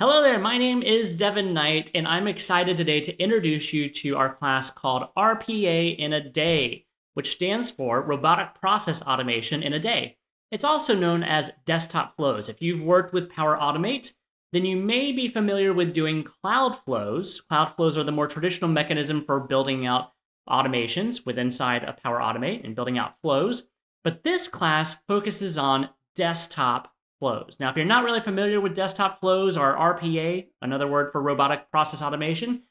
there, my name is Devin Knight, and I'm excited today to introduce you to our class called RPA in a Day, which stands for Robotic Process Automation in a Day. It's also known as desktop flows. If you've worked with Power Automate, then you may be familiar with doing cloud flows. Cloud flows are the more traditional mechanism for building out automations with inside of Power Automate and building out flows. But this class focuses on desktop flows. Now, if you're not really familiar with desktop flows or RPA, another word for robotic process automation,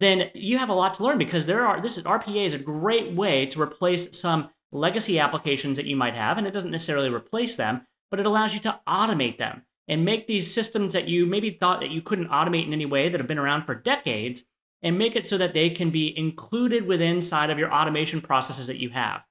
then you have a lot to learn because there are this is RPA is a great way to replace some legacy applications that you might have, and it doesn't necessarily replace them, but it allows you to automate them and make these systems that you maybe thought that you couldn't automate in any way that have been around for decades and make it so that they can be included within side of your automation processes that you have.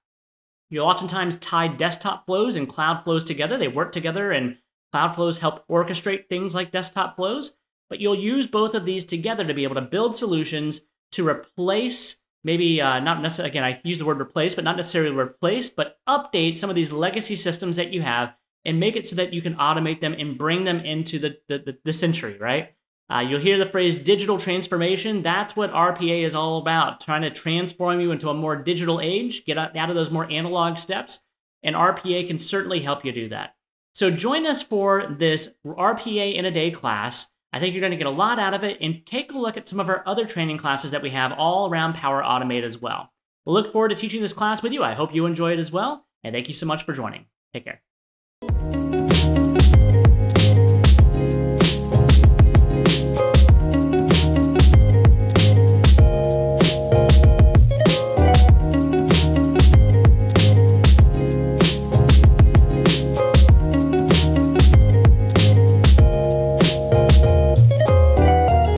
You'll oftentimes tie desktop flows and cloud flows together. They work together and cloud flows help orchestrate things like desktop flows, but you'll use both of these together to be able to build solutions to replace maybe uh, not necessarily again i use the word replace but not necessarily replace but update some of these legacy systems that you have and make it so that you can automate them and bring them into the, the, the, the century right uh, you'll hear the phrase digital transformation that's what rpa is all about trying to transform you into a more digital age get out, of those more analog steps and rpa can certainly help you do that so join us for this rpa in a day class I think you're going to get a lot out of it and take a look at some of our other training classes that we have all around Power Automate as well. We'll look forward to teaching this class with you. I hope you enjoy it as well, and thank you so much for joining. Take care.